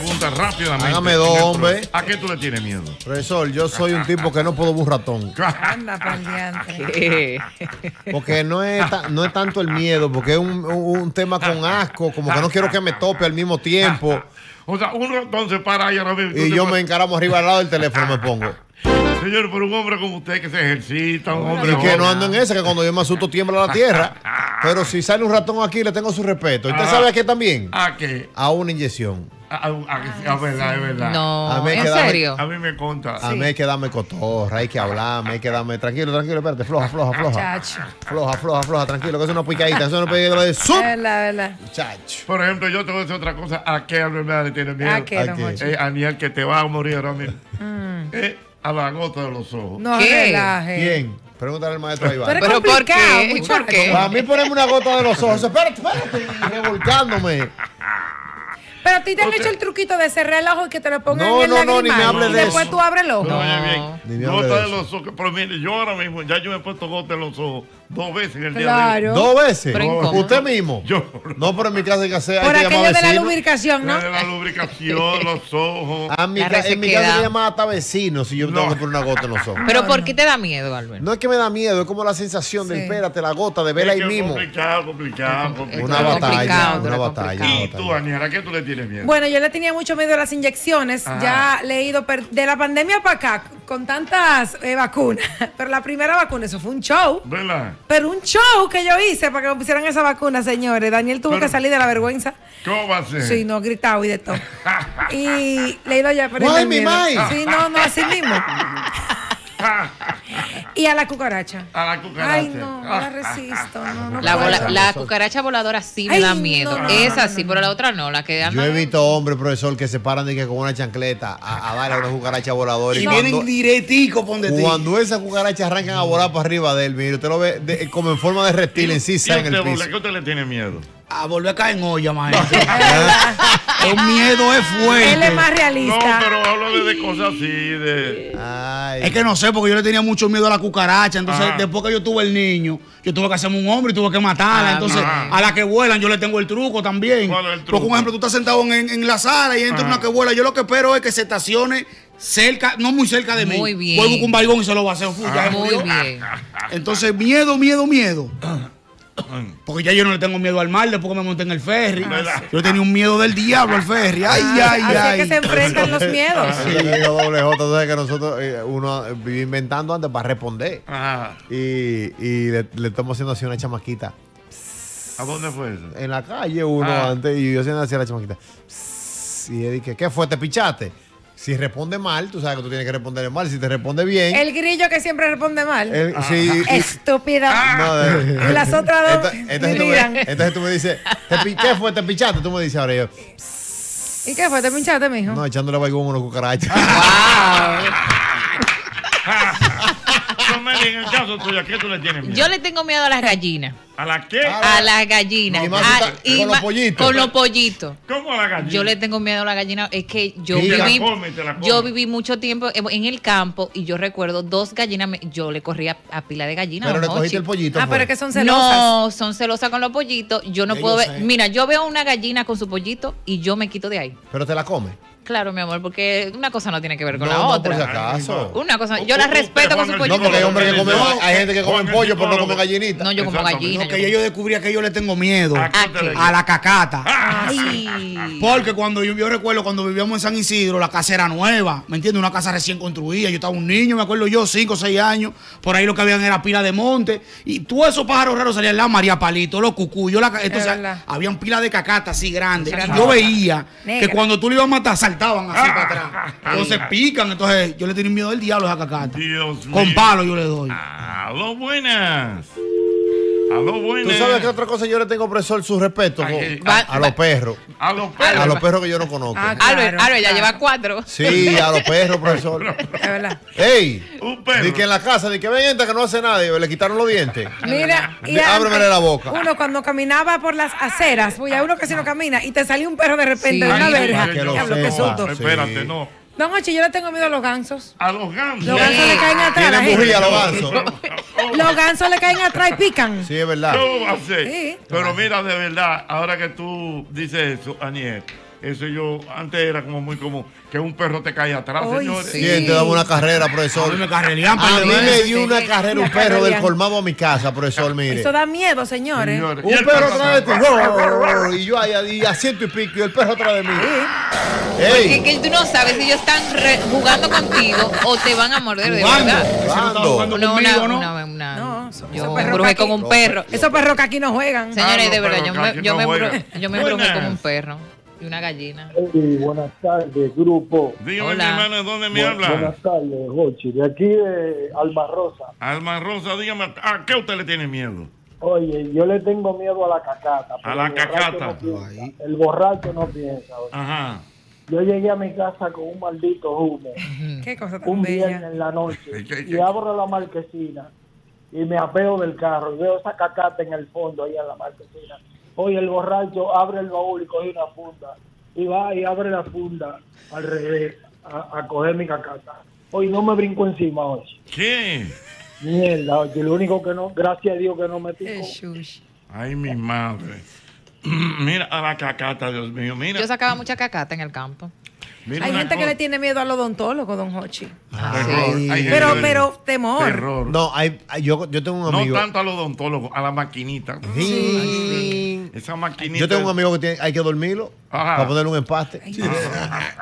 pregunta rápidamente. Hágame dos, hombre. ¿A qué tú le tienes miedo? Profesor, yo soy un tipo que no puedo un ratón. Anda. Porque no es, ta- no es tanto el miedo, porque es un, un- tema con asco, como que no quiero que me tope al mismo tiempo. O sea, un ratón se para ahí ahora mismo. Y yo me encaramo arriba al lado del teléfono me pongo. Señor, pero un hombre como usted que se ejercita, un hombre Y que no ando en esa, que cuando yo me asusto tiembla la tierra. Pero si sale un ratón aquí, le tengo su respeto. ¿Usted Ah. sabe a qué también? ¿A qué? A una inyección. A, a- a- a verdad, es verdad. No, A mí hay ¿en que darme- serio? A mí me conta. A mí hay que darme cotorra, hay que hablarme, hay que darme. Tranquilo, tranquilo, espérate, floja, floja, floja. Chacho. Floja, floja, floja, tranquilo, que es una picadita, eso es una picadita de sup. verdad, es verdad. Chacho. Por ejemplo, yo te voy a decir otra cosa. ¿A qué enfermedad le tiene miedo? ¿A qué, don qué? Hochi? Eh, Aniel, que te va a morir ahora mismo. Eh, a la gota de los ojos. No ¿Qué? relaje. ¿Quién? Pregúntale al maestro Iván. Pero- ¿Pero por qué? ¿Por qué? Para mí ponerme una gota de los ojos. Espérate, espérate. y Revolcándome. Pero a ti te han hecho el truquito de cerrar el ojo y que te lo pongan No, en el no, no, ni me hable y de después eso. tú abres el ojo. No, oye Ni bien, me hable gota de de eso. los ojos. Pero mire, yo ahora mismo, ya yo me he puesto gota en los ojos dos veces en el día de Claro. ¿Dos veces? ¿Usted mismo? Yo. No, pero en mi casa hay que hacer. Por aquello de la lubricación, ¿no? La, la lubricación, los ojos. A mi ca- en mi casa resequedad. se llama hasta vecino si yo No. tengo que poner una gota en los ojos. ¿Pero por qué te da miedo, Albert? No es que me da miedo, es como la sensación de, espérate, la gota, de verla ahí mismo. Complicado, complicado, complicado. Una batalla, una batalla. ¿Y tú, batalla. Aniel, a qué tú le tienes miedo? Bueno, yo le tenía mucho miedo a las inyecciones. Ajá. Ya le he ido per- de la pandemia para acá con tantas eh, vacunas. Pero la primera vacuna, eso fue un show. ¿Verdad? Pero un show que yo hice para que me pusieran esa vacuna, señores. Daniel tuvo Pero- que salir de la vergüenza. ¿Cómo va a ser? Sí, no, gritado y de todo. Y le he ido ya Guay, mi mai. Sí, no, no, así mismo. Y a la cucaracha. A la cucaracha. Ay, no, no la resisto. No, no La, la cucaracha voladora sí me Ay, da miedo. no, no, Esa no, sí, no, pero la otra no, la que Yo anda. he visto hombres, profesor, que se paran de que con una chancleta a, a darle a una cucaracha voladora. Y cuando, vienen directico por donde ti. cuando esas cucarachas arrancan a volar para arriba de él, mire, usted lo ve de- como en forma de reptil en sí, ¿Y en el piso. ¿A qué usted le tiene miedo? A volver a caer en olla, maestro. El miedo es fuerte. Él es más No, realista. pero hablo de, cosas así, de... Ay. Es que no sé, porque yo le tenía mucho miedo a la cucaracha. Entonces, Ajá. después que yo tuve el niño, yo tuve que hacerme un hombre y tuve que matarla. Ah, Entonces, ajá. a la que vuelan, yo le tengo el truco también. ¿Cuál es el Porque, truco? un ejemplo, tú estás sentado en, en la sala y entra Ajá. una que vuela. Yo lo que espero es que se estacione cerca, no muy cerca de mí. Muy bien. Vuelvo con un balgón y se lo va a hacer. Fu, ya se Muy bien. Entonces, miedo, miedo, miedo. Porque ya yo no le tengo miedo al mar después que me monté en el ferry. ¿Verdad? Yo tenía un miedo del diablo al ferry. Ay, ay, Así es ay. que se enfrentan los miedos. Sí, yo digo doble J, sabes que nosotros, eh, uno eh, vive inventando antes para responder. Ajá. Y, y le, le estamos haciendo así una chamaquita. ¿A dónde fue eso? En la calle uno Ah. antes y yo haciendo así a la chamaquita. Y él dije, ¿qué fue? ¿Te pichaste? Si responde mal, tú sabes que tú tienes que responder mal. Si te responde bien, El grillo que siempre responde mal. él- sí, y- Estúpido. no, de- Y las otras dos Entonces, entonces tú me, miran. entonces tú me dices, "¿Te pi- ¿qué fue? ¿Te pichaste? Tú me dices ahora yo, ¿Y qué fue? ¿Te pinchaste, mijo? no, echándole a una cucaracha. Meli, en el caso tuyo, ¿a qué tú le tienes miedo? Yo le tengo miedo a las gallinas. ¿A la qué? A las gallinas. Y más A- si está- y con los pollitos. Con los pollitos. ¿Cómo a la gallina? Yo le tengo miedo a la gallina. Es que yo viví, come, te la come. yo viví mucho tiempo en el campo y yo recuerdo dos gallinas. me- Yo le corría a pila de gallinas. Pero le cogiste el pollito. Ah, fue. pero es que son celosas. No, son celosas con los pollitos. Yo no puedo ver. sé. Mira, yo veo una gallina con su pollito y yo me quito de ahí. Pero te la come. Claro, mi amor, porque una cosa no tiene que ver con no, la no, otra. por si acaso. Una cosa, yo la respeto con su pollito. No, porque hay hombres que comen, No, hay gente que come pollo, pero no come gallinita. No, yo como gallina. No, que yo descubrí que yo le tengo miedo ¿A qué ¿A la cacata. Ay. Porque cuando yo, yo recuerdo cuando vivíamos en San Isidro, la casa era nueva, ¿me entiendes? Una casa recién construida. Yo estaba un niño, me acuerdo yo, 5 o 6 años. Por ahí lo que habían era pila de monte. Y todos esos pájaros raros salían la María Palito, los cucuyos. La, entonces, habían pila de cacatas así grandes. Grande. Y yo veía Negra. que cuando tú le ibas a matar, saltaban así para atrás. Entonces pican. Entonces yo le tenía miedo del diablo a esa cacata. Dios Con mío. palo yo le doy. Aló, buenas. Aló, ¿Tú buenas. sabes qué otra cosa yo le tengo, profesor, su respeto? Ay, Con- ay, a, a los perros. A los A perros. los perros que yo no conozco. Ah, Albert, Claro, Albert ya claro. lleva cuatro. Sí, a los perros, profesor. Es verdad. ¡Ey! Un perro. Di que en la casa, di que ven entra que no hace nada y le quitaron los dientes. Mira, y ábremele antes, la boca. Uno cuando caminaba por las aceras, pues ya uno casi no camina y te salió un perro de repente Sí. de una verja. que lo Diablo, qué sepa. susto. Espérate, no. Don Ochi, yo le tengo miedo a los gansos. A los gansos. Los gansos le caen atrás. Tienen bujía los gansos. Los gansos le caen atrás y pican. Sí, es verdad. ¿Cómo va a ser? Sí. Pero mira, de verdad, ahora que tú dices eso, Aniel, Eso yo, antes era como muy común, que un perro te cae atrás, señores. sí. ¿Quién te daba una carrera, profesor? A mí me carrerían A mí me dio una carrera un perro del colmado a mi casa, profesor, mire. Eso da miedo, señores. Señores, Un perro atrás de ti. Y yo ahí a ciento y pico y el perro atrás de mí. Que, ¡Ey! que tú no sabes si ellos están re- jugando contigo o te van a morder de Jugando. verdad. Jugando. No, ¿no? No, yo me aquí- con un perro. Esos perros que aquí no juegan. Señores, Ah, de verdad, yo me, Buenas. como un perro y una gallina. Sí, buenas tardes, grupo. Dígame, Hola. mi hermano, ¿dónde me Bu- habla? Buenas tardes, Jochi. De aquí de Alma Rosa. Alma Rosa, dígame, ¿a qué usted le tiene miedo? Oye, yo le tengo miedo a la cacata. pero la el borracho cacata. no piensa. el borracho no piensa. oye. Ajá. Yo llegué a mi casa con un maldito humo Qué cosa tan un viernes bella. en la noche ¿Qué, qué, y abro la marquesina y me apeo del carro y veo esa cacata en el fondo ahí en la marquesina. Oye, el borracho abre el baúl y coge una funda y va y abre la funda al revés a, a coger mi cacata. Oye, no me brinco encima hoy. ¿Qué? Mierda, oye, lo único que no, gracias a Dios que no me picó. Ay, mi madre. Mira a la cacata, Dios mío. Mira. Yo sacaba mucha cacata en el campo. mira Hay gente que le tiene miedo al odontólogo, don Hochi. Ah, sí. Gente Pero, pero, temor. Terror. No, No, hay, hay- yo, yo tengo un amigo. tanto al odontólogo, a la maquinita. Sí. Esa maquinita. Yo tengo un amigo que tiene, hay que dormirlo Ajá. para ponerle un empaste.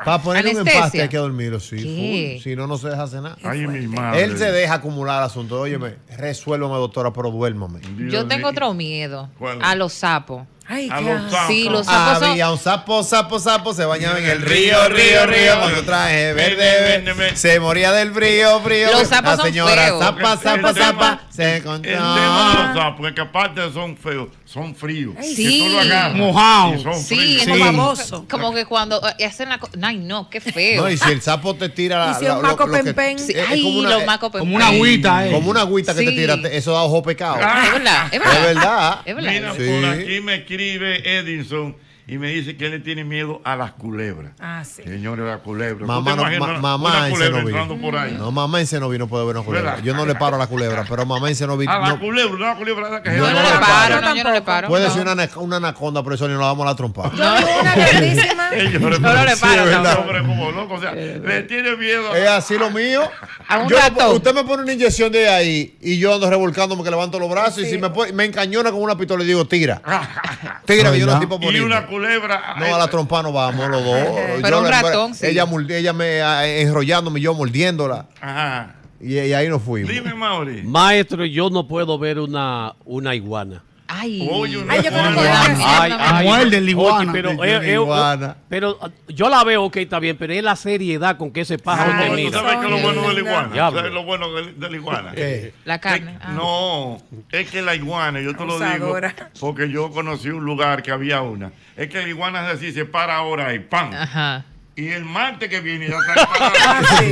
Para ponerle un empaste hay que dormirlo, sí. Si no, no se deja hacer nada. Ay, mi madre. Él se deja acumular asunto. Óyeme, resuélveme, doctora, pero duérmame. Dios Yo tengo otro miedo. ¿Cuál? A los sapos. Ay, sapos. Sí, los sapos son... Había un sapo, sapo, sapo, se bañaba en el río, río, río, con su traje verde, verde. Se moría del frío, frío. Los sapos La son señora feos. zapa, El zapa, tema- zapa, se El tema de encontró. los sapos es que aparte son feos, son fríos. Ay, Que sí. tú lo agarras Mojados. son Sí, es Como como, baboso. como que cuando eh, hacen la... co- Ay, no, qué feo. No, y si el sapo te tira la, Y si un lo- maco es ay, como una- los eh, macos Como una agüita, eh. Como una agüita que te tira, eso da ojo pecado. Es verdad, es verdad. Es verdad. Es. Mira, Sí. por aquí me escribe Edison y me dice que él le tiene miedo a las culebras. Ah, sí. Señores, las culebras. Mamá, ¿Tú te no, ma- mamá en culebra Cenoví. por ahí? No, mamá en Cenoví no puede ver una culebra. ¿Verdad? Yo no le paro a la culebra, pero mamá en Cenoví A la no, culebra, una culebra que se Yo Yo llama- no no le paro, paro. no, yo no le paro. puede no. ser una, una anaconda, por eso ni nos damos la trompa. Yo una grandísima. Yo no le paro. no. como loco, o sea, le tiene miedo a Es así lo mío. A un Yo no- usted me pone una inyección de ahí y yo ando revolcándome que levanto los brazos y si me, me encañona con una pistola y digo, tira. Tira, que yo no estoy para y morir. una culebra. No, a la trompa no vamos los dos. Pero Yo un ratón, sí. Ella, ella me enrollándome, yo mordiéndola. Ajá. Y, y ahí nos fuimos. Dime, Mauri. Maestro, yo no puedo ver una, una iguana. Ay, Ay, yo conozco. Ay, no, ay, muerde el iguana. oye, pero, Dice eh, eh, iguana. pero yo la veo, ok, está bien, pero es la seriedad con que ese pájaro Ay, te ¿Tú mira. sabes que lo bueno de la iguana? ¿Sabes lo bueno de, de la iguana? ¿Qué? la carne. Es- ah. No, es que la iguana, yo te lo digo, porque yo conocí un lugar que había una. Es que la iguana es así, se para ahora y ¡pam! Ajá. Y el martes que viene ya está Ah, sí.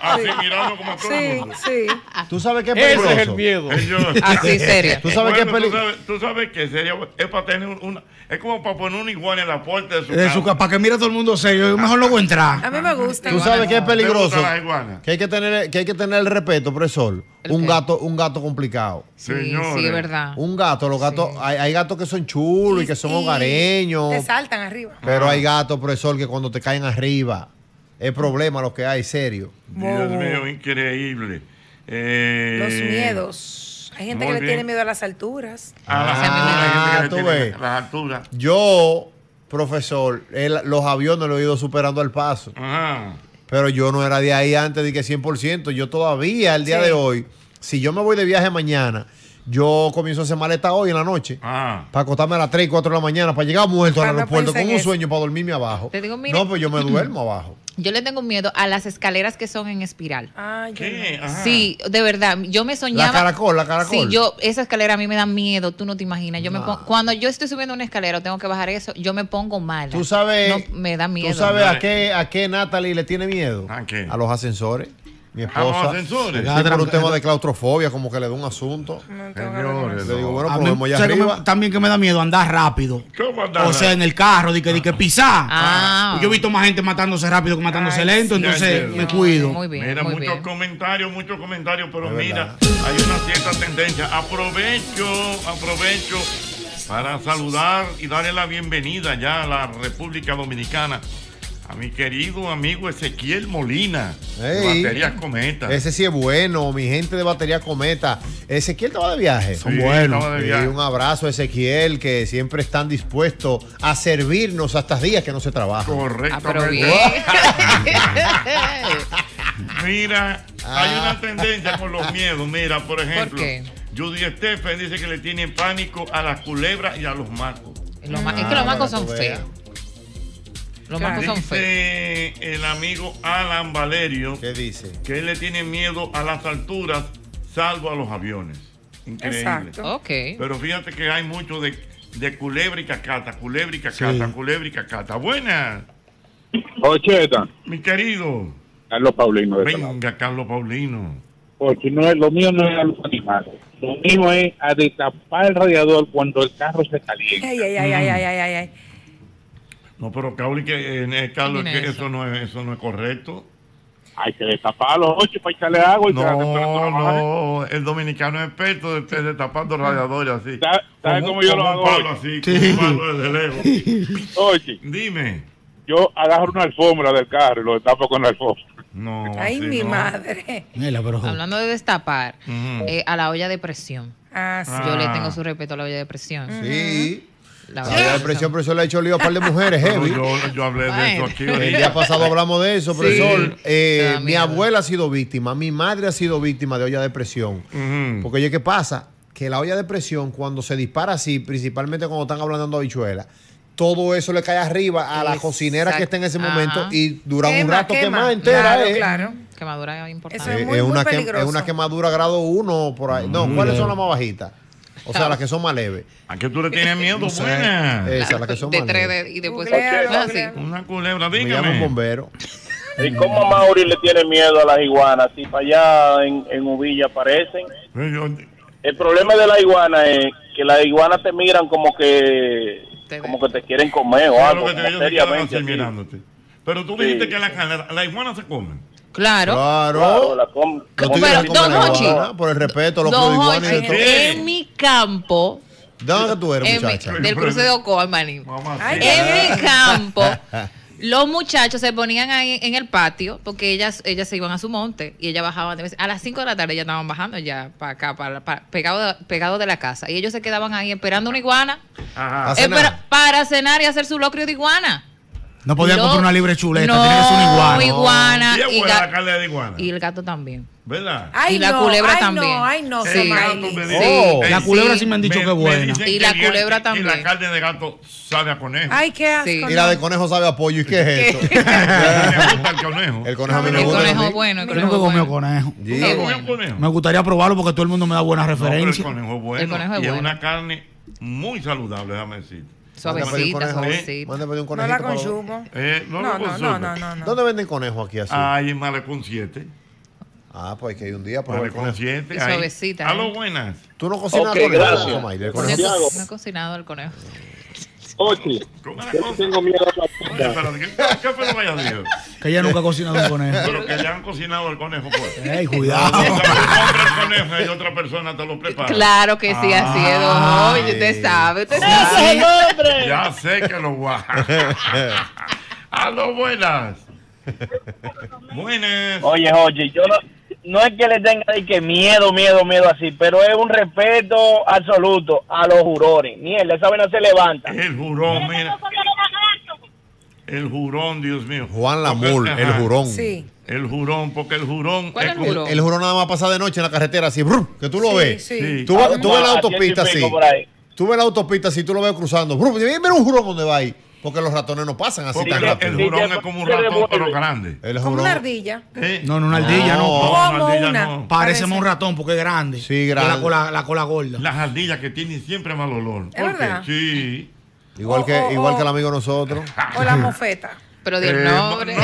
así mirando como a todo el Sí, mundo. sí. ¿Tú sabes qué es Ese peligroso? es el miedo. Así, serio. ¿Tú sabes qué es Bueno, tú peligroso? sabes, tú sabes que sería, es para tener una, es como para poner una iguana en la puerta de su De su casa. ca- para que mire todo el mundo serio. Yo mejor no voy a A entrar. mí me gusta. ¿Tú igual. sabes qué es peligroso? Que hay que tener, que hay que tener el respeto, profesor. ¿El Un qué? gato, un gato complicado. Sí, Señores. sí, es verdad. Un gato, los gatos, hay, hay gatos que son chulos y, que son hogareños. Te saltan arriba. Pero hay gatos, profesor, que cuando te caen arriba, es problema lo que hay, serio. Dios mío, increíble. Eh, Los miedos. Hay gente que le tiene miedo a las alturas. A las Ah, alturas, hay gente que le tú tiene ves. las alturas. Yo, profesor, el- los aviones los he ido superando al paso. Ajá. Pero yo no era de ahí antes de que 100%. Yo todavía, el día Sí. de hoy, si yo me voy de viaje mañana, yo comienzo a hacer maleta hoy en la noche. Ah. Para acostarme a las 3 y 4 de la mañana, para llegar muerto al aeropuerto con un eso. sueño para dormirme abajo. Te digo, mire- no, pues yo me duermo abajo. Yo le tengo miedo a las escaleras que son en espiral. Ay, yo ¿Qué? Ajá. Sí, de verdad. Yo me La soñaba. caracol, la caracol. Sí, yo, esa escalera a mí me da miedo, tú no te imaginas. Yo me pongo- cuando yo estoy subiendo una escalera o tengo que bajar eso, yo me pongo mala. Tú sabes, No, me da miedo. ¿Tú sabes a qué, a qué Natalie le tiene miedo? ¿A qué? los ascensores. Mi A los esposa. ascensores. Sí, por un tema de claustrofobia, como que le da un asunto. No Señores. Le digo, bueno, A mí, allá ¿sabes qué arriba. me- también que me da miedo andar rápido. ¿Cómo andar? O sea, en el carro, de que, de que pisar. Ah. Yo he visto más gente matándose rápido que matándose Ay, lento, sí. entonces me cuido. Muy bien, Mira, muy muchos bien. comentarios, muchos comentarios, pero mira, verdad. hay una cierta tendencia. Aprovecho, aprovecho para saludar y darle la bienvenida ya a la República Dominicana a mi querido amigo Ezequiel Molina de. Baterías Cometa. Ese sí es bueno, mi gente de Batería Cometa. Ezequiel estaba de viaje. Sí, de Sí, viaje. un abrazo a Ezequiel, que siempre están dispuestos a servirnos hasta días que no se trabaja. Correcto. Ah, pero bien. Mira, hay una tendencia con los miedos. Mira, por ejemplo? Judy Stephen dice que le tiene pánico a las culebras y a los macos. Lo es que los Ah, macos son feos. Los Claro. macos son feos. Dice el amigo Alan Valerio ¿Qué dice? que él le tiene miedo a las alturas, salvo a los aviones. Increíble. Exacto. Pero fíjate que hay mucho de, de culebra y cacata, culebra y cacata, Sí. culebra y cacata. Buenas, Ocheta, mi querido. Carlos Paulino de este. Venga, Carlos Paulino. Porque no es, lo mío no es a los animales. Lo mío es a destapar el radiador cuando el carro se calienta. Ay, ay, ay, ay, ay, ay, ay, ay. No, pero Cauli, que, eh, eh, Carlos, ¿Qué que eso? eso? no es, eso no es correcto. Hay que destapar a los ocho para echarle agua y que la No, baje. no, el dominicano es experto de, de tapando radiadores así. ¿Sabe- sabe Con cómo un- yo lo un hago palo hoy? así, con un palo desde lejos. Oye, Dime. yo agarro una alfombra del carro y lo destapo con la alfombra. No, Ay, mi no. madre. Hablando de destapar, eh, a la olla de presión. Ah, sí. Yo le tengo su respeto a la olla de presión. Sí. La de de presión, profesor, le ha hecho lío a un par de mujeres heavy. yo, yo hablé de eso aquí El día pasado hablamos de eso, Sí. profesor. Eh, mi miedo. abuela ha sido víctima, mi madre ha sido víctima de olla de presión. Porque oye, ¿qué pasa? Que la olla de presión, cuando se dispara así, principalmente cuando están hablando habichuelas, todo eso le cae arriba a la Exacto. cocinera que está en ese Ajá. momento y dura un rato quema. quemada entera. Claro, eh. claro. Quemadura importante. Eso Eh, es muy, una muy peligroso. es una quemadura grado 1 por ahí. No, ¿cuáles son las más bajitas? O sea, las que son más leves. ¿A qué tú le tienes miedo? No sé. Buena. Esas, las que son de más tres leves. de- y después así. googlealo. Una culebra, Me llama un dígame. bombero. ¿Y cómo Mauri le tiene miedo a las iguanas? Si para allá en, en Uvilla aparecen. Pues El problema de la iguana es que las iguanas te miran como que Te como que te quieren comer o Claro algo, que te, como seriamente. Pero tú dijiste Sí. que la carne, la iguana se comen. Claro. Claro. Claro, la com- Los Pero, don Hochi. por el respeto, los. Sí. en mi campo, ¿De dónde tú eres, en mi- muchacha? del cruce de Ocoa, sí. En mi campo, los muchachos se ponían ahí en el patio porque ellas, ellas se iban a su monte y ellas bajaban de vez- a las 5 de la tarde ya estaban bajando ya para acá, para, para- pegado, de, pegado de la casa. Y ellos se quedaban ahí esperando una iguana Ajá. Cenar. para cenar y hacer su locrio de iguana. No podía comprar una libre chuleta, no, tiene que ser una iguana. iguana. Y es y la carne de iguana. Y el gato también. ¿Verdad? Ay, Y la no, culebra ay, también. No, ay, no, Sí. El Oh. La culebra Sí. sí me han dicho me- que es buena. Y la el- culebra que también. la carne de gato sabe a conejo. Ay, qué asco. Sí. Y la de conejo sabe a pollo. ¿Y qué es esto? me gusta el conejo. El conejo a mí El me El gusta. conejo también. bueno, el Yo conejo nunca he comido bueno. conejo. Sí. ¿Tú has bueno. conejo? Me gustaría probarlo porque todo el mundo me da buena No, pero el referencia. conejo es bueno. El conejo es y es bueno. una carne muy saludable, déjame decir. Un Suavecita, conejo. suavecita. No la consumo. Eh, no, No, no, no, no, no, no. ¿Dónde venden conejos aquí así? Ahí en Malecón 7. Ah, pues hay que ir un día para Malecón 7. Y ahí. suavecita, A ¿eh? lo buenas. Tú no cocinas conejo, el conejo. No he cocinado el conejo. Ochi, ¿Cómo es yo tengo miedo a la Oye, funda. espérate, ¿qué, ¿qué fue lo que ella dijo? Que ella nunca ha cocinado un conejo. Pero que ya han cocinado el conejo, pues. Ey, Cuando cuidado. tú compras el conejo y otra persona te lo prepara. Claro que sí, así es, don. Hochi, Usted sabe, usted sabe. Ya sé que lo guay. A lo buenas. Buenas. Oye, oye, yo no, no es que le tenga de que miedo, miedo, miedo así, pero es un respeto absoluto a los jurores. Mierda, esa vaina se levanta. El jurón, mira. El jurón, Dios mío. Juan Lamul, el jurón. Sí. El jurón, porque el jurón. ¿Cuál es el como- jurón? El jurón nada más pasa de noche en la carretera así, brum, que tú lo Sí, ves. sí. Sí. Tú, ves- tú ves la Ah, autopista así. Tú ves la autopista así, tú lo ves cruzando. Brum, mira mira un jurón donde va ahí. Porque los ratones no pasan así Porque tan el, rápido. el jurón es como un ratón, pero grande. El Como una ardilla. ¿Eh? No, no, una ardilla, no. No. una ardilla no. Parece más un ratón porque es grande. Sí, grande. La cola, la cola gorda. Las ardillas que tienen siempre mal olor. ¿Es ¿Por qué? verdad? Sí. Igual que, O- igual o- que el amigo de nosotros. O la mofeta. Pero di el Eh, no, nombre.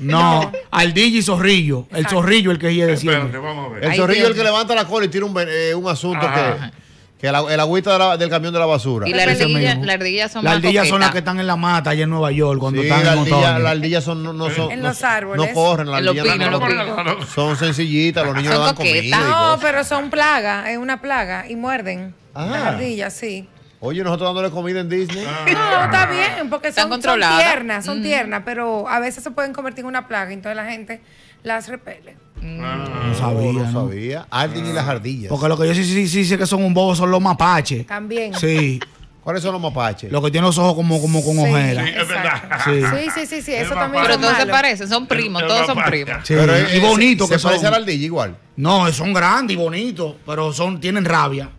no. No, ardilla y zorrillo. El zorrillo el que ella decía. El Ay, zorrillo Dios el que levanta la cola y tira un, eh, un asunto Ajá. que, que la- el agüita de la- del camión de la basura. Y la Ese ardilla, mismo. la ardilla son Las más ardillas son las que están en la mata allá en Nueva York cuando Sí, están la en ardilla, otoño. la ardilla son, no, no son. En no- los árboles. No corren, las ardillas no pinos. Son sencillitas, los niños le dan comida. No, pero son plagas, es una plaga y muerden. Ah. Las ardillas, sí. Oye, nosotros dándole comida en Disney. No, está bien, porque Están son, son controladas. tiernas, son Mm. tiernas, pero a veces se pueden convertir en una plaga, entonces la gente las repele. No sabía, no ¿no? sabía. Alguien y las ardillas. Porque lo que yo sí, sí, sí sé que son un bobo son los mapaches. También. Sí. ¿Cuáles son los mapaches? Los que tienen los ojos como, como con Sí, ojeras. Sí, es verdad. Sí. Sí, sí, sí, sí, eso El también Pero todos se parecen, son primos, el todos son primos. Sí, Pero y es- bonitos se, que se parece son. a la ardilla igual. No, son grandes y bonitos, pero son, tienen rabia.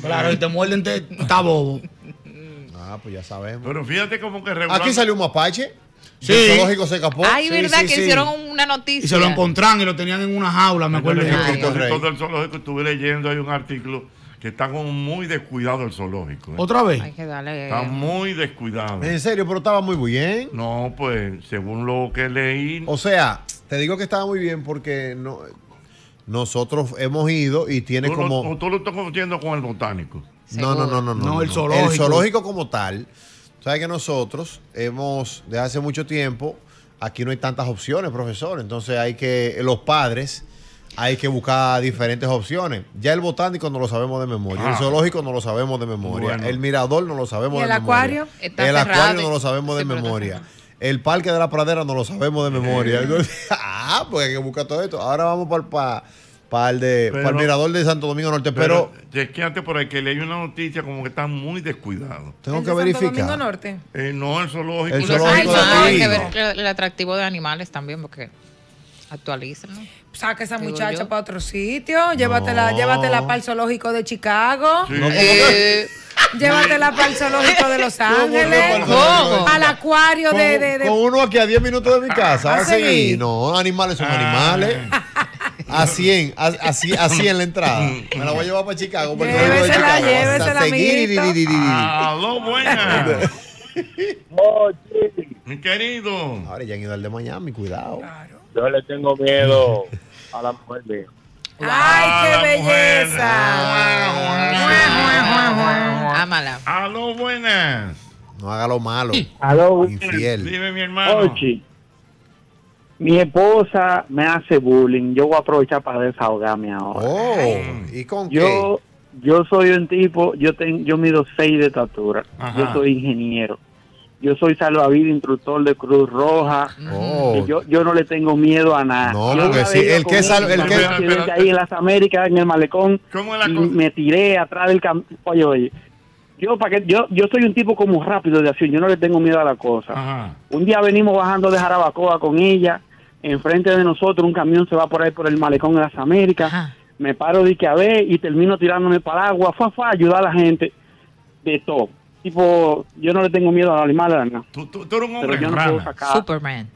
Claro, y te muerden, te, está bobo. Ah, pues ya sabemos. Pero fíjate como que regular. Aquí salió un mapache. Sí. El zoológico se escapó. Ay, Sí, verdad sí, que sí. hicieron una noticia. Y se lo encontraron y lo tenían en una jaula, me acuerdo. Rico del zoológico estuve leyendo, hay un artículo que está como muy descuidado el zoológico. ¿eh? ¿Otra vez? Hay que darle. Está muy descuidado. En serio, pero estaba muy bien. No, pues, según lo que leí, O sea, te digo que estaba muy bien porque no, nosotros hemos ido y tiene tú, lo, como... o tú lo estás confundiendo con el botánico. No, no, no, no, no. No, el zoológico. El zoológico como tal. Sabes que nosotros hemos, desde hace mucho tiempo, aquí no hay tantas opciones, profesor. Entonces hay que, los padres, hay que buscar diferentes opciones. Ya el botánico no lo sabemos de memoria. El Ah. zoológico no lo sabemos de memoria. Bueno. El mirador no lo sabemos ¿Y de el memoria. acuario? Está el acuario no lo sabemos de memoria. El parque de la pradera no lo sabemos de memoria. Entonces, ah, pues hay que buscar todo esto. Ahora vamos para el, de, Pero- para el mirador de Santo Domingo Norte. Pero, Pero, chequeate por ahí que leí una noticia como que está muy descuidado. tengo El que de Santo verificar. Domingo Norte. Eh, no, el zoológico. El zoológico Ay, de no, hay que ver el, el atractivo de animales también, porque actualizan. ¿no? Saca esa muchacha yo. para otro sitio, llévatela, llévatela para el zoológico de Chicago, Sí. Eh, llévatela para el zoológico de Los ¿Cómo que Ángeles, para? ¿Cómo? al acuario con, de, de- de- con uno aquí a 10 minutos de mi casa. ¿Va a ¿Va a seguir? seguir? No, animales son animales. A 100, a, a, cien- a 100 la entrada. Me la voy a llevar para Chicago. de Llévesela, Chicago. llévesela, A seguir, amiguito. di, di, di, di. Aló, buenas. Mochi, Mi querido. Ahora ya han ido al de Miami, cuidado. yo le tengo miedo a la mujer mía. ¡Ay, qué belleza! ámala. Aló, buenas. No haga lo malo. Aló, Infiel. Dime, mi hermano. Mochi. Mi esposa me hace bullying. Yo voy a aprovechar para desahogarme ahora. Oh, ¿y con Yo, yo soy un tipo, yo tengo, yo mido 6 de estatura. Ajá. Yo soy ingeniero. Yo soy salvavidas, instructor de Cruz Roja. qué? Oh, Y yo, yo no le tengo miedo a nada. No, Yo porque una sí, el que sal- el que- ahí en las Américas, en el malecón, ¿Cómo es la y me tiré atrás del cam... Oye, oye, yo, para que, yo, yo soy un tipo como rápido de acción, yo no le tengo miedo a la cosa. Ajá. Un día venimos bajando de Jarabacoa con ella, enfrente de nosotros un camión se va por ahí por el malecón de las Américas, Ajá. me paro de que a ver y termino tirándome para el agua, fue a ayudar a la gente de todo. Tipo, yo no le tengo miedo a los animales, nada. Tú, tú- tú eres un pero hombre yo no puedo sacar, Superman.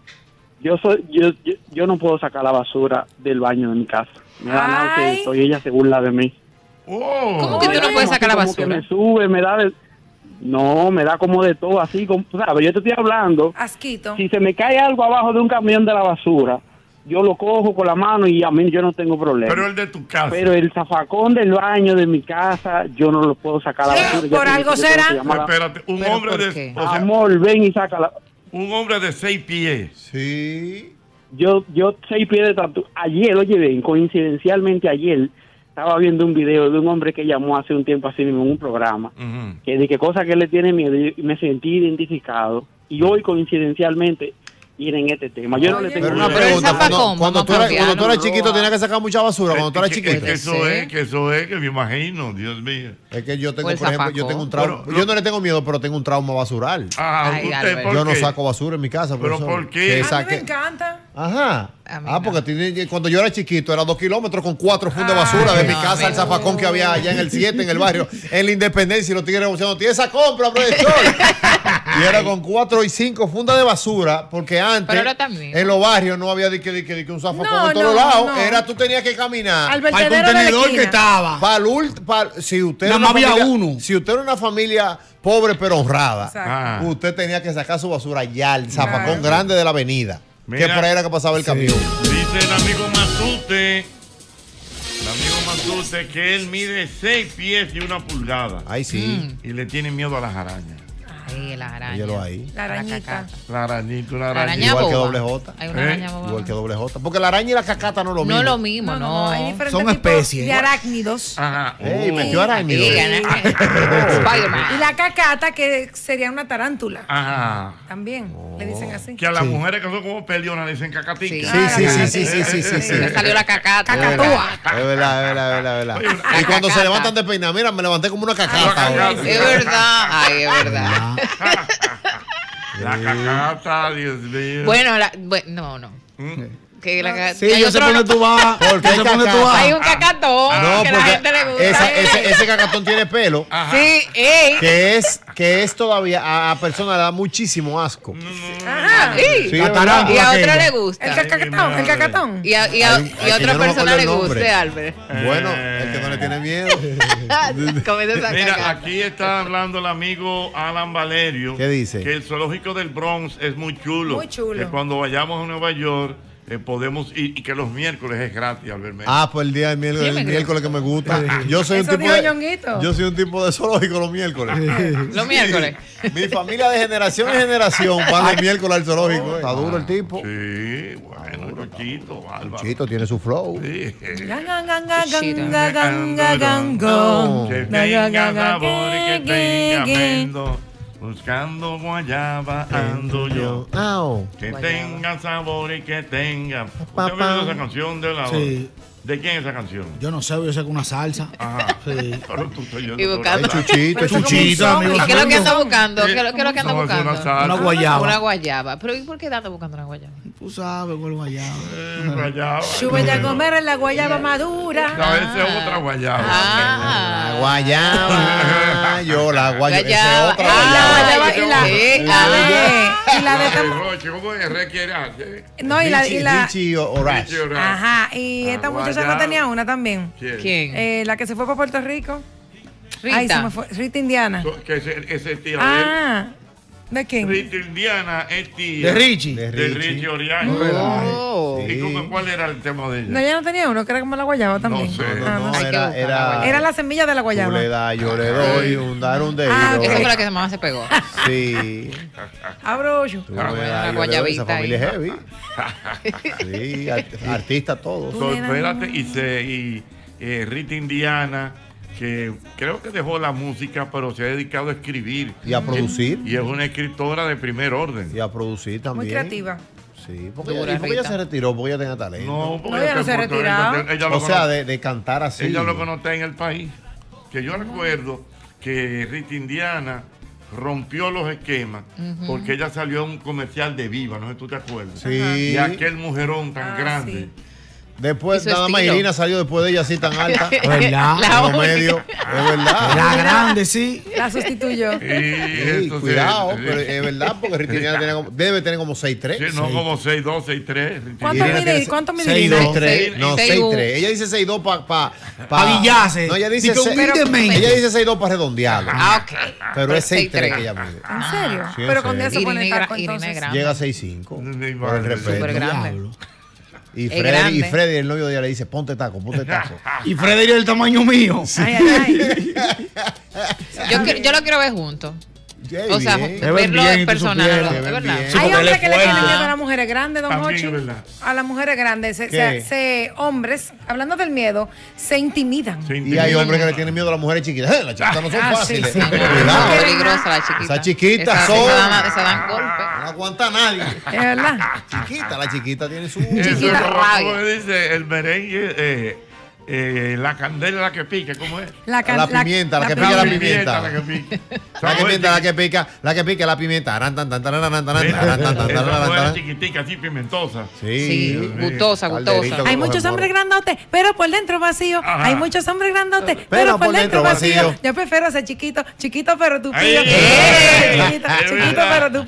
yo soy, yo, yo, yo no puedo sacar la basura del baño de mi casa. Me da náusea Ay. y ella se burla de mí. Oh. ¿Cómo que tú no puedes sacar la Como que basura? me sube, me da de... No, me da como de todo, así, como, ¿sabes? Yo te estoy hablando Asquito. si se me cae algo abajo de un camión de la basura, yo lo cojo con la mano y a mí yo no tengo problema. Pero Pero, el de tu casa. el zafacón del baño de mi casa, yo no lo puedo sacar a la basura. Por algo será. Espérate, un ¿Pero hombre de. qué? o sea, Amor, ven y sácala. un hombre de seis pies. sí. Yo, yo seis pies de tatu. Ayer, oye, ven, coincidencialmente ayer, estaba viendo un video de un hombre que llamó hace un tiempo así mismo en un programa, que de qué cosa que él le tiene miedo y me sentí identificado. Y hoy, coincidencialmente, ir en este tema. Yo no le tengo Pero una pregunta, cuando, cuando tú a eras, cuando tú eras chiquito tenías que sacar mucha basura cuando tú eras chiquito. Es que eso es, que eso es, que me imagino, Dios mío. Es que yo tengo, el por ejemplo, yo tengo un trauma. Pero- yo no le tengo miedo, pero tengo un trauma basural. Ah, Ay, usted, Albert. ¿por Yo no saco basura en mi casa. ¿Pero profesor. por qué? Que A mí me encanta. Ajá. Ah, no. porque tiene- cuando yo era chiquito era dos kilómetros con cuatro fundos de basura de mi casa al zafacón que había allá en el 7, en el barrio, en la Independencia, y los tigres negociando, tiene esa compra, profesor. y era con cuatro y cinco fundas de basura, porque antes en los barrios no había de que, de que, de que un zafacón No, en todos no, lados. no. Era tú tenías que caminar. Al el contenedor que estaba. Para el si usted Nada era una más había familia- uno. Si usted era una familia pobre pero honrada, Exacto. Ah. usted tenía que sacar su basura allá, al zafacón Claro. grande de la avenida. Mira. que por ahí era que pasaba el camión. Dice el amigo Matute, el amigo Matute, que él mide seis pies y una pulgada. Ay, sí. Y le tiene miedo a las arañas. Ay, la araña. Óyelo ahí. La arañita. La arañita, una araña. araña Igual que doble J. Hay una ¿Eh? araña boba. Igual que doble J. Porque la araña y la cacata no es lo mismo. No es lo mismo, No, no. hay diferentes Son tipos especies. de arácnidos. Ajá. Ey, Oh. metió arácnido. Digan, ¿eh? Spider-Man. Y la cacata, que sería una tarántula. Ajá. También le dicen así. Que a las Sí. mujeres que son como pelionas le dicen cacatica. Sí. Sí, sí, sí, sí, sí, sí, sí. Le salió la cacata. Es verdad, es verdad, es verdad, es verdad. Y cuando se levantan de peinar, mira, me levanté como una cacata. Es verdad. Ay, es verdad. La cacata, Dios mío. Bueno, la, bueno, no, no. Mm. Que la, Sí, yo sé por dónde tú vas. Por dónde tú vas. Hay un cacatón No, que a la porque gente le gusta. esa- ese, ese cacatón tiene pelo. Ajá. Sí, ey. Que es, que es todavía a, a personas le da muchísimo asco. Ajá. Sí. Sí. Y a aquella. le El gusta. cacatón, el cacatón. Y a, y a, y a otra persona le el guste, Albert. Bueno, el que no le tiene miedo. Mira, aquí está hablando el amigo Alan Valerio. ¿Qué dice? Que el zoológico del Bronx es muy chulo. Muy chulo. Que cuando vayamos a Nueva York eh, podemos ir y que los miércoles es gratis, Albert Mena. Ah, pues el día del miércoles, Sí, el miércoles que me gusta. Yo soy un tipo de, Ñonguito. yo soy un tipo de zoológico los miércoles. Los miércoles. Mi familia de generación en generación va los miércoles al zoológico. Está duro el tipo. Sí, bueno, Chito, Álvaro. Chito tiene su flow. Sí. Chito. Buscando guayaba ando yo. Au. Que Guayaba. tenga sabor y que tenga. Pa, ¿Usted ha oído esa canción de la Sí. ¿De quién es esa canción? Yo no sé, yo sé que una salsa. Ajá. Sí. Pero tú yendo Y buscando-. Es chuchito, es chuchito. amigo. son. ¿Y qué es lo que anda buscando? ¿Qué es lo, que anda buscando? salsa. Una guayaba. Una guayaba. Pero ¿y por qué anda buscando una guayaba? Tú sabes cuál guayaba. Eh, guayaba. Súbete a comer en la guayaba madura. No, esa es otra guayaba. Ah. La guayaba. Yo la guayaba. Esa es otra Ah, guayaba. y la, ah. de, y la de Eh, ¿cómo es? No y la, y la Richie Orash. Ajá y Ah, esta muchacha no tenía una también ¿Quién? ¿Quién? Eh, la que se fue para Puerto Rico Rita. Ay, se me fue. Rita Indiana Que ese, ese tío de ah ¿de quién? Rita Indiana es tía De Richie. De de Richie. Richie Orián. Oh. ¿Y cómo- cuál era el tema de ella? no ella no tenía uno que era como la guayaba también sé. No, Ah, no, que era, era, guayaba. era la semilla de la Tú le guayaba das, yo le doy un dar un dedo. Ah. Esa fue la que mamá se pegó. Sí. abro yo Tú Ah, yo le doy, guayabita Esa familia heavy. Sí, art- artistas todos. Espérate, y, se, y eh, Rita Indiana, que creo que dejó la música, pero se ha dedicado a escribir. Y a producir. Y es una escritora de primer orden. Y a producir también. muy creativa Sí, porque, Dura, ella, y porque ella Rita. se retiró, porque ella tenía talento. No, porque No, ella no se. Ella, lo o sea, conoce- de, de cantar así. ella lo que no está en el país. Que yo recuerdo que Rita Indiana rompió los esquemas porque ella salió a un comercial de Viva, no sé si tú te acuerdas. Sí. Y aquel mujerón tan Ah, grande. sí. Después, nada más estilo. Irina salió después de ella así tan alta. ¿Verdad? La en los única. medios. Es verdad. La grande, sí. la sustituyó Y Sí, entonces, cuidado, sí. pero es verdad, porque tiene como- debe tener como 6'3". Sí, no como 6, 2, 6, 3. ¿cuánto mide cuánto mide seis, Irina? dos. 6'3". Seis- No, seis, 6'3". Ella dice 6'2 para pa, pa, Pa guillarse. No, ella dice Dice seis- humildemente. Ella dice 6'2 para redondearlo. Ah, ok. Pero es 6'3 6'3. que ella mide. ¿En serio? Sí, Pero con eso pone taco entonces. Llega a 6'5. Ni Por el respeto. Súper grande. Y Freddy, y. Freddy, el novio de ella, le dice, ponte taco, ponte taco. Y Freddy es del tamaño mío. Ay, ay, ay. Yo, yo lo quiero ver juntos. O sea, verlo en persona. supieras. ¿no? Que Es verdad. Sí, Hay hombres que le tienen miedo a las mujeres grandes, don También, Hochi. ¿verdad? A las mujeres grandes. Se, se- se- hombres, hablando del miedo, se intimidan. Se Y hay hombres que le tienen miedo a las mujeres chiquitas. Eh, las chiquitas no son Ah, fáciles. sí. Cuidado. es peligrosa la chiquita. Esa chiquita Esa- son- esa dan- esa dan golpe. No aguanta a nadie. Es verdad. Chiquita, la chiquita tiene su. Eso Chiquita como, rabia. como dice el merengue, eh, eh, la candela la que pica, ¿cómo es? La, can- La pimienta, la que pica la pimienta. La que pica. La que pica, la que pica, la que pica la pimienta. Chiquitica, así pimentosa. Sí, Sí. gustosa, gustosa. Hay muchos hombres grandotes, pero por dentro vacío. Ajá. Hay muchos hombres grandotes, pero, por dentro vacío. Yo prefiero ser chiquito, chiquito pero tú Ay, pío. ay, Chiquito, chiquito pero tú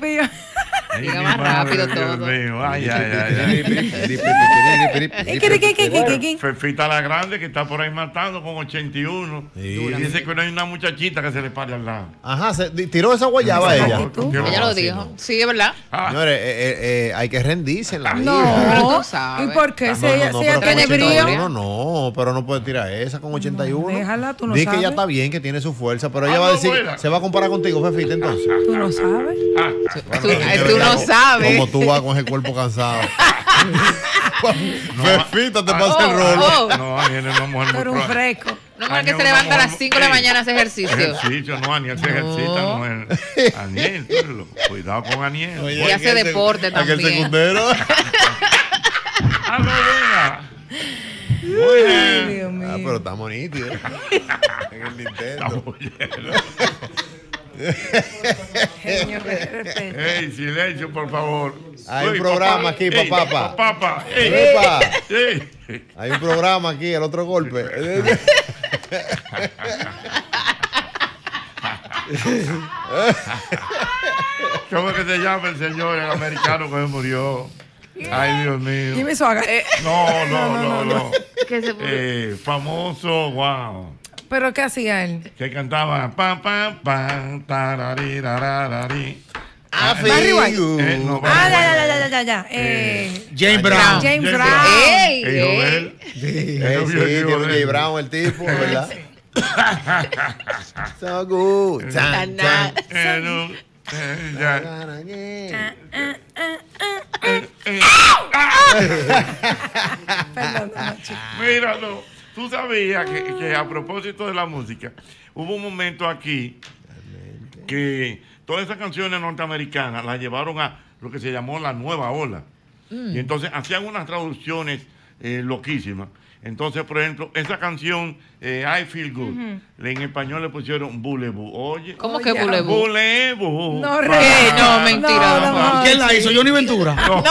mi más rápido Dios todo. mío. Ay, ay, ay, ay. ¿Qué, qué, qué, qué, qué, qué? Fefita la Grande que está por ahí matando con 81. Y dice que no hay una muchachita que se le pare al lado. Ajá, se tiró esa guayaba ella. Ella lo dijo. Sí, es verdad. Señores, eh, eh, eh, hay que rendirse en la vida. No. Sabes. ¿Y por qué? No, no, no, pero con tiene brío. 81 no, pero no puede tirar esa con 81. déjala, tú no Di que sabes. ella está bien, que tiene su fuerza, pero Ah, ella va a no, decir, se va a comparar contigo, Fefita, entonces. Tú no sabes. Tú, tú no sabes. Como tú vas con ese cuerpo cansado. Fefita te pasa el Oh, rolo. oh. No, Aniel es una mujer muy Pero un fresco. Una mujer que se levanta a mujer las muy- 5 de la mañana a hacer ejercicio. Ejercicio, no, Aniel se ejercita, no es. Aniel, cuidado con Aniel. Oye, Y hace aquel- deporte aquel también. secundero. Ah, no. Dios mío. Ah, pero estamos nítidos. en el Nintendo. Ey, silencio, por favor. Hay un programa aquí, papá. Papá. Hay un programa aquí, el otro golpe. ¿Cómo es que se llama el señor, el americano que se murió? Ay, Dios mío. Dime eso, haga. No, no, no, no. Que se- Eh, famoso, wow. ¿Pero qué hacía él? Que cantaba pam, pam, pam, tararirarirari. Ah, Barry White. Eh, no, Ah, Barry ya, ya, ya, ya, ya, ya. Eh, James Brown. James James Brown. ¡Ey! Sí, tiene un de J él. Brown el tipo, ¿verdad? so good. Eh, no, eh, ya. Perdón. Míralo. Tú sabías que, que a propósito de la música, hubo un momento aquí que todas esas canciones norteamericanas las llevaron a lo que se llamó la nueva ola. Y entonces hacían unas traducciones eh, loquísimas. Entonces, por ejemplo, esa canción, eh, I Feel Good, en español le pusieron Bulebu. Oye, ¿Cómo que bulebu? Bulebu. No, re-. No, mentira. No, no, ¿Quién la hizo? ¿Johnny Ventura? No.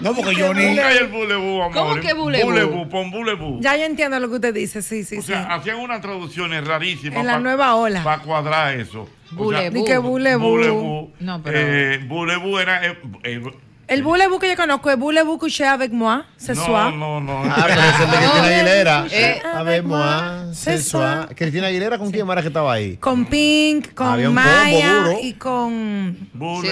No, porque. Nunca hay el Bulebu, amor. ¿Cómo que Bulebu? Bulebu, pon Bulebu. Ya yo entiendo lo que usted dice, sí, sí, O sí. sea, hacían unas traducciones rarísimas. En la nueva ola. Para cuadrar eso. Bulebu. Di que bulebu. Bulebu. No, pero- Eh, bulebu era. eh, eh, El boulevou que yo conozco es couché avec moi, c'est no, soir. no, no. Ah, pero ese es de Cristina Aguilera. Eh, A ver, moi, c'est soi. Cristina Aguilera, ¿con quién era que estaba ahí? Con Pink, con Había un combo Maya duro. y con... Sí.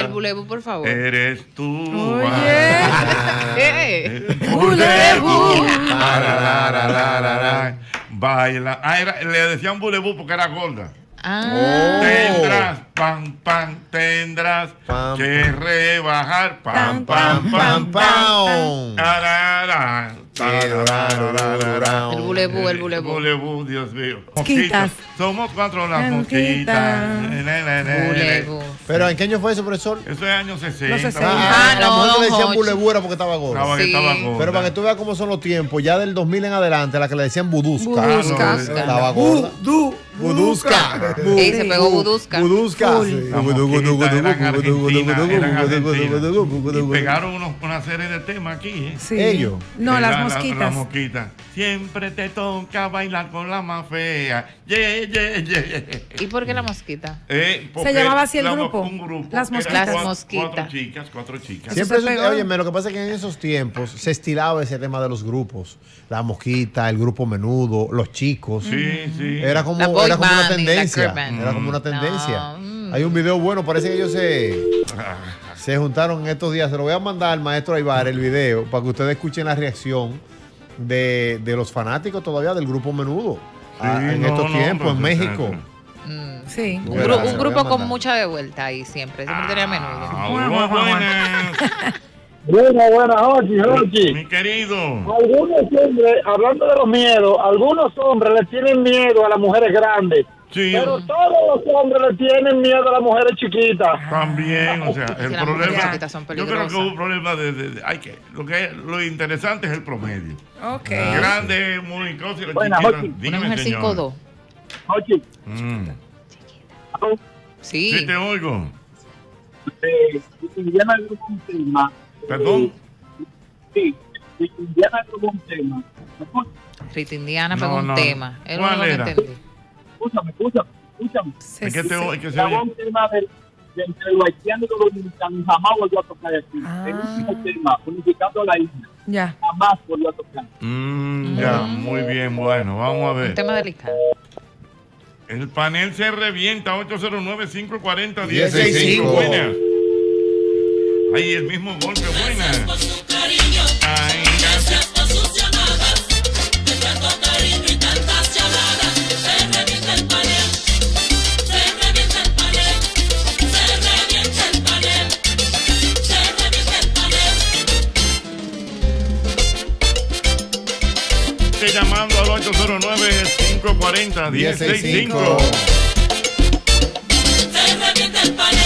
El bulebu, por favor. Eres tú. Oye. Baila. Ah, era- le decían bulebu porque era gorda. Ah. Tendrás, pam, pam, tendrás Pam, que rebajar, pam, Pam, pam, Pam, pam, pam. tarara, tarara, El bulebu, el bulebu. Bulebu, Dios mío. Mosquitas. Somos cuatro las Mosquitas. Pero ¿en qué año fue eso, profesor? Eso es años 60. Los 60. Ah, Ah, la mujer que le decían Hochi. bulebura porque estaba gorda. Estaba, que Sí. estaba gorda. Pero para que tú veas cómo son los tiempos, ya del 2000 en adelante, la que le decían budusca. Budusca. Estaba gorda. Budusca. Ey, se pegó budusca. Budusca. Pegaron unos- una serie de temas aquí. ¿eh? Sí. Ellos. No, las la- la- mosquitas. las mosquitas. Siempre te toca bailar con la más fea. Yeah, yeah, yeah. ¿Y por qué la mosquita? Eh, Se llamaba así el grupo. Un grupo. Las mosquitas. cuatro-. Cuatro chicas, cuatro chicas. Siempre, se eso- óyeme, lo que pasa es que en esos tiempos se estilaba ese tema de los grupos. La mosquita, el grupo menudo, los chicos. Sí, sí. Era como, La boy era como una band la tendencia. Era como una tendencia. mm. Hay un video bueno, parece que ellos se, se juntaron en estos días. Se lo voy a mandar al maestro Aybar el video para que ustedes escuchen la reacción de, de los fanáticos todavía del grupo menudo. ah, en no, estos no, tiempos, en México. Mm. Sí. Un, gru- grupo con mucha de vuelta ahí siempre. Siempre tenía menudo. Ah, buenas, buenas. Buenas, Jochi. Mi querido. Algunos hombres, hablando de los miedos, algunos hombres le tienen miedo a las mujeres grandes. Sí. Pero todos los hombres le tienen miedo a las mujeres chiquitas. También, o sea, Es el problema. Yo creo que hubo un problema de. de- de- hay que, lo, que lo interesante es el promedio. Ok. Grande, muy cosa y la Buena, chiquita. Jochi. Una mujer señor. 5'2". Jochi, Mm. Sí. Sí, te oigo. un tema. Perdón. Sí, Indiana grabó un tema. Rita Indiana No, pegó un tema. Es lo ¿Cuál único que era? entendí. Escúchame, escúchame. escúchame. Es que te- es que se un tema de, de entre los haitianos y los dominicanos jamás volvió a tocar aquí. Ah. El último tema, unificando la isla, Ya. jamás volvió a tocar. Mm, ya, muy bien, bueno, vamos a Un ver. tema delicado. El panel se revienta 809-540-1065. 1065. Buenas. Ahí el mismo golpe, buenas. Ay, gracias. Esté llamando al 809-540-1065. Ey, ¿Te gusta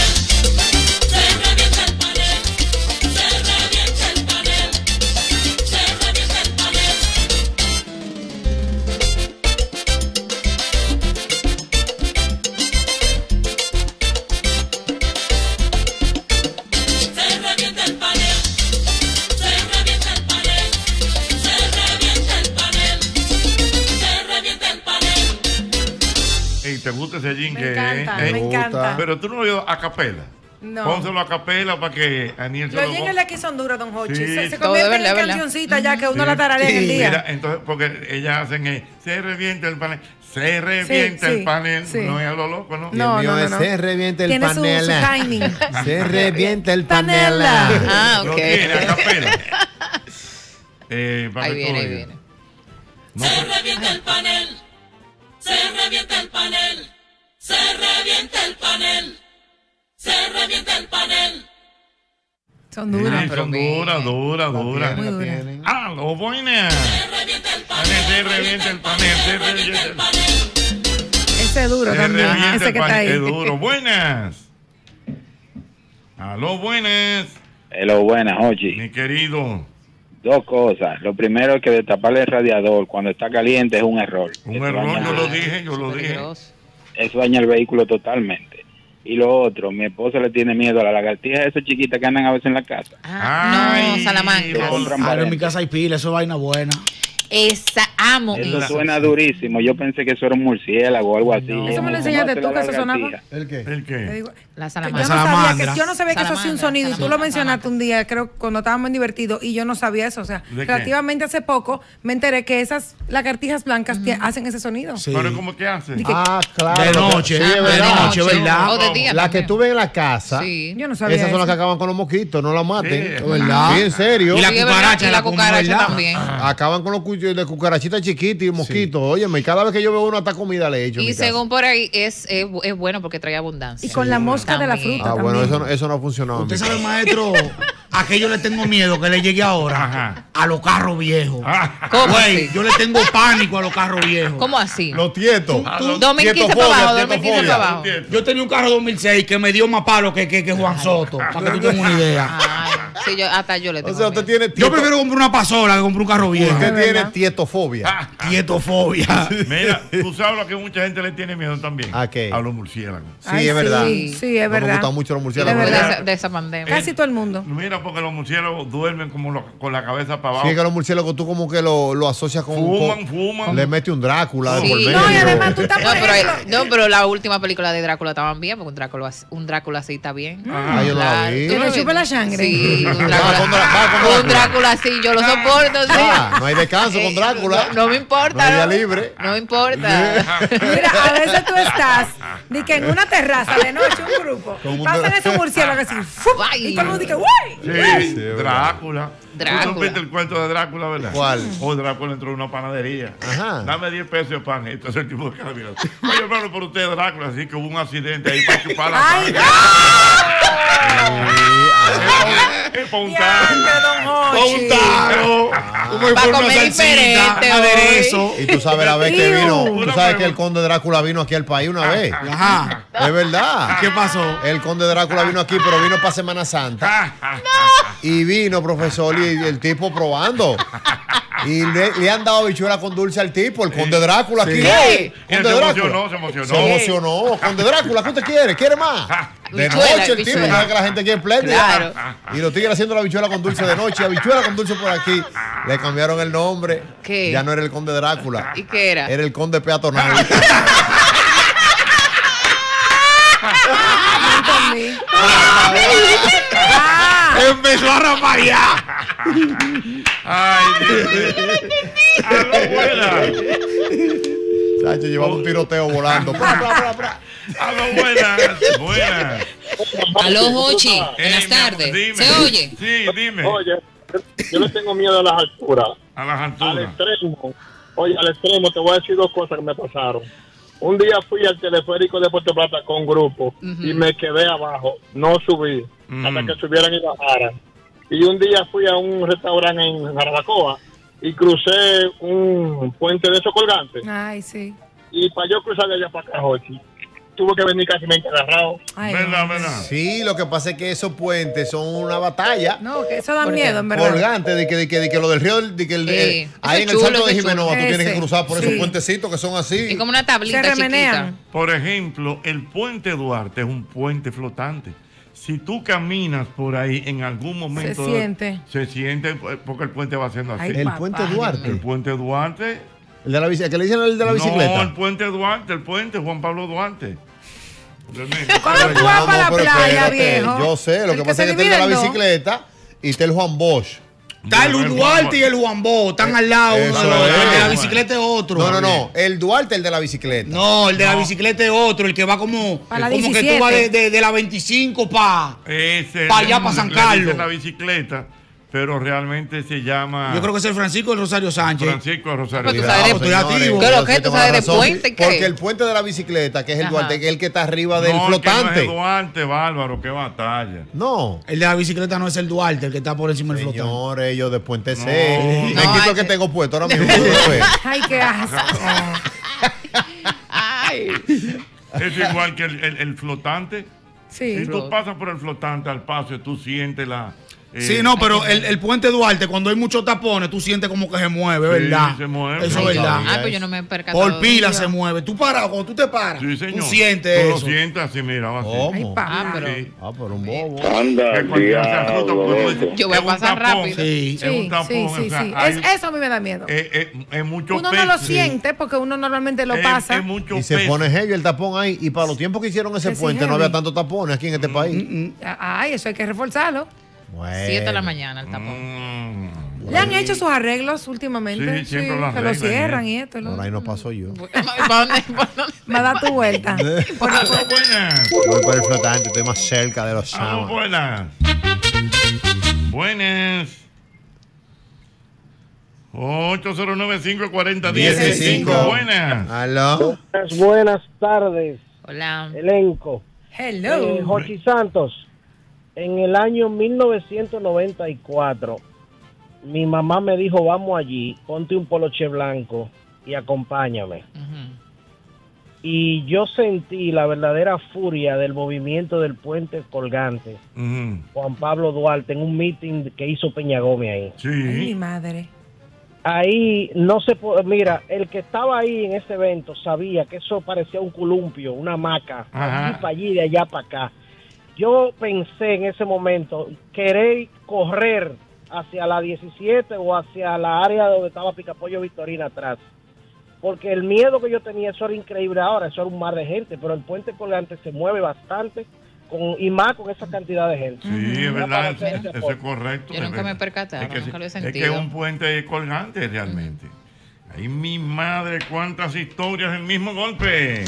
ese Me encanta, eh, me encanta. Pero tú no lo oyes a capela. No. Pónselo a capela para que Aniel se Los lo jingles de aquí son duros, don Hochi. Sí. Se, se verdad, en verdad. cancioncitas ya que uno Sí. la tararea en el día. Mira, entonces, porque ellas hacen eh, se revienta el panel, se revienta sí, el panel, sí. no es a lo loco, ¿no? El No, no, no, se revienta el Tiene su- su panela. timing. Se revienta el panela. Ah, ok. tiene a capela. eh, para Ahí viene, ahí viene. No, pero- revienta el panel, se revienta el panel, se revienta el panel, se revienta el panel. Son duras. Sí, pero son duras, duras, duras. Muy duras. Ah, lo buenas. Panel, se revienta el panel, se revienta el panel. Ese es duro Se también. revienta Ese el que está panel, ahí. es duro. Buenas. Aló, buenas. Hello, buenas, Ochi. Mi querido. Dos cosas. Lo primero es que destaparle el radiador cuando está caliente es un error. Un error, yo lo dije, yo lo dije. Eso daña el vehículo totalmente. Y lo otro, mi esposa le tiene miedo a la lagartija esas chiquitas que andan a veces en la casa. Ah, Ay, no, Salamanca. Ahora en mi casa hay pila, eso es vaina buena. Esa amo. Eso esa. suena durísimo. Yo pensé que eso era un murciélago o algo así. Eso me lo enseñaste tú, que eso sonaba. ¿El qué? ¿El qué? digo, La Yo salamandra. no, sabía Salamandra. que, yo no sabía que eso hacía un Salamandra, sonido y tú lo salamandra, mencionaste un día, creo, cuando estábamos en divertido y yo no sabía eso. O sea, relativamente hace poco me enteré que esas lagartijas blancas hacen ese sonido. Sí. Pero ¿cómo que hace? Di que- Ah, claro. De noche, Sí, de noche, ¿verdad? O de día La que tú ves en la casa, Sí. Yo no sabía. esas son las que acaban con los mosquitos, no la maten. Sí, verdad. Sí, en serio. Y la cucaracha, y la la cucaracha ¿verdad? también. Acaban con los de cucarachitas chiquitas y mosquitos. Óyeme, y cada vez que yo veo uno, hasta comida le echo. Y según por ahí, es, es, es bueno porque trae abundancia. Y con la mosca de la fruta Ah, bueno, eso, no- eso no ha funcionado. Usted sabe, maestro, a que yo le tengo miedo que le llegue ahora Ajá. a los carros viejos. Ah, ¿Cómo Güey, así? yo le tengo pánico a los carros viejos. ¿Cómo así? Los tietos. Ah, los 2015 para tietofobia, abajo, 2015 para abajo. Yo tenía un carro 2006 que me dio más palo que, que, que Juan Soto, para que tú tengas una idea. Sí, yo, hasta yo le O sea, usted miedo. tiene Yo prefiero comprar una pasola que comprar un carro viejo. Usted tiene verdad. tietofobia. Tietofobia. Mira, tú sabes lo que mucha gente le tiene miedo también. ¿A qué? A los murciélagos. Sí, Ay, es verdad. Sí, sí, es No verdad. me gustan mucho los murciélagos. Es de verdad. esa, de esa pandemia. Casi todo el mundo. Mira, porque los murciélagos duermen como lo- con la cabeza para abajo. Sí, que los murciélagos tú como que lo, lo asocias con... Fuman, con- fuman. Le mete un Drácula de Sí. por No, y además tú estás- No pero, ejemplo- no, pero la última película de Drácula estaban bien, porque un Drácula, un Drácula así está bien. Ah, yo no la vi. ¿Tú le chupe la sangre. Sí, con Drácula. Con así, yo lo soporto, sí. Ah, no hay descanso con Eh, Drácula. No, no me importa. No hay día libre. No me importa. Mira, a veces tú estás de que en una terraza de noche, un grupo, y pasan esos murciélagos así, y todo el mundo dice, ¡Uy! Sí, Sí, es Drácula. Drácula. ¿Tú supiste el cuento de Drácula, verdad? ¿Cuál? Hoy Drácula entró en una panadería. Ajá. Dame 10 pesos de pan. Entonces el tipo de cara mirando. Oye, hermano, por usted, Drácula, así que hubo un accidente ahí para chupar la ¡Ay, pan. Para un Hochi! Un taro. Como Va a por una comer diferente aderezo. Y tú sabes la vez que vino, tú sabes que el conde Drácula vino aquí al país una vez. Ajá. Es verdad. ¿Qué pasó? El conde Drácula vino aquí, pero vino para Semana Santa. Y vino, profesor, y el tipo probando. Y le, le han dado bichuela con dulce al tipo, el conde Drácula aquí. ¿Qué? Conde se Drácula. emocionó, se emocionó. Se emocionó. Conde Drácula, ¿qué usted quiere? ¿Quiere más? De Bichuela, noche el tipo, bichuela. sabe que la gente quiere espléndida. Claro. Y los tigres haciendo la bichuela con dulce de noche, habichuela con dulce por aquí. Le cambiaron el nombre. ¿Qué? Ya no era el conde Drácula. ¿Y qué era? Era el conde peatonal. mí. Ah, Empezó a rapaguear. Ay. Chacho, llevaba un tiroteo volando. Buenas. Buenas. Aló, Jochi. Buenas amor, tardes. dime. ¿Se oye? Sí, dime. Oye, yo le tengo miedo a las alturas. A las Al alturas. extremo. Oye, al extremo te voy a decir dos cosas que me pasaron. Un día fui al teleférico de Puerto Plata con grupo y me quedé abajo. No subí Mm. hasta que subieran y bajaran. Y un día fui a un restaurante en Jarabacoa y crucé un puente de esos colgantes. Ay, sí. Y para yo cruzar de allá para acá, Jochi, tuve que venir casi me agarrado. Ay, ¿Verdad, verdad? Sí, lo que pasa es que esos puentes son una batalla. No, que eso da miedo, en verdad. Colgante de que, de que, de que lo del río, de que el, Sí. eh, ahí en el chulo, salto de Jimenova tú tienes que cruzar por sí. esos puentecitos que son así. Es como una tablita Se chiquita. remenean. Por ejemplo, el puente Duarte es un puente flotante. Si tú caminas por ahí en algún momento. Se siente. Se siente porque el puente va haciendo así. Ay, El papá. puente Duarte. el puente Duarte. El de la bici, ¿el que le dicen el de la bicicleta. No, el puente Duarte, el puente Juan Pablo Duarte. Cuando tú vas para la playa, espérate, viejo. Yo sé, lo el que pasa es que está el de la bicicleta y está el Juan Bosch. Está el Duarte y el Juan Bo, están al lado. Uno es. El de la bicicleta es otro. No, no, no. El Duarte, el de la bicicleta. No, el de la bicicleta es otro, el que va como, como que 17. tú vas de, de- de la 25 para. Pa' allá, le- pa' San Carlos. la bicicleta, pero realmente se llama Yo creo que es el Francisco del Rosario Sánchez. Francisco Rosario. Pero tú sabes de- estoy activo. ¿Qué es lo que? ¿Tú sabes de puente qué? Porque el puente de la bicicleta, que es el Ajá. Duarte, que es el que está arriba del No, el que no flotante. es Duarte, bárbaro, qué batalla. No. El de la bicicleta no es el Duarte, el que está por encima del flotante. Señores, yo de Puente No, quito el que tengo puesto ahora mismo. ¿tú ves? Ay, qué asco. Ay. Es igual que el, el- el flotante. Sí. Si tú pasas por el flotante al paso, tú sientes la. Eh, Sí, no, pero el, el puente Duarte, cuando hay muchos tapones, tú sientes como que se mueve, Sí, ¿verdad? se mueve. Eso Sí, es verdad. Ah, pues yo no me he percatado. Por pila se mueve. Tú paras, cuando tú te paras, Sí, señor. tú sientes Tú eso. lo sientes así, mira, va así. ¿Cómo? Ay, Ah, pero. Sí. Ah, pero un bobo. Anda, tú diablo. Yo voy a es un pasar tapón, rápido. Sí. Es un Sí, tapón, sí, sí, o sea, sí. eso a mí me da miedo. es, es- es mucho Uno no lo siente porque uno normalmente lo pasa. Es mucho Y se pone heavy el tapón ahí. Y para los tiempos que hicieron ese Que sí, puente, no había tantos tapones aquí en este país. Ay, eso hay que reforzarlo. Bueno. Siete de la mañana el tapón. Mm. ¿Le han hecho sus arreglos últimamente? Sí, siempre lo que lo arreglan, cierran ¿eh? y esto. lo- Por ahí no paso yo. ¿Para dónde? ¿Para dónde? Va a dar tu vuelta. Por- Aló, buenas. Voy por el flotante, estoy más cerca de los Aló, sábados. buenas. Buenas. 809-540-165. 15. Buenas. Aló. Buenas, buenas tardes, Hola. elenco. Eh, Hello. Jochi Santos, en el año 1994, mi mamá me dijo, vamos allí, ponte un poloche blanco y acompáñame. Y yo sentí la verdadera furia del movimiento del puente colgante. Juan Pablo Duarte, en un meeting que hizo Peña Gómez ahí. Ay, mi Sí. madre. Ahí no se puede, mira, el que estaba ahí en ese evento sabía que eso parecía un columpio, una hamaca, Ajá. allí para allí, de allá para acá. Yo pensé en ese momento, querer correr hacia la 17 o hacia la área donde estaba Picapollo Victorina atrás. Porque el miedo que yo tenía, eso era increíble ahora, eso era un mar de gente, pero el puente colgante se mueve bastante con, y más con esa cantidad de gente. Sí, es verdad, eso, es correcto. Yo nunca me percatado, Es que, nunca lo he sí, es que sentido. es un puente colgante realmente. Ay, mi madre, cuántas historias del mismo golpe.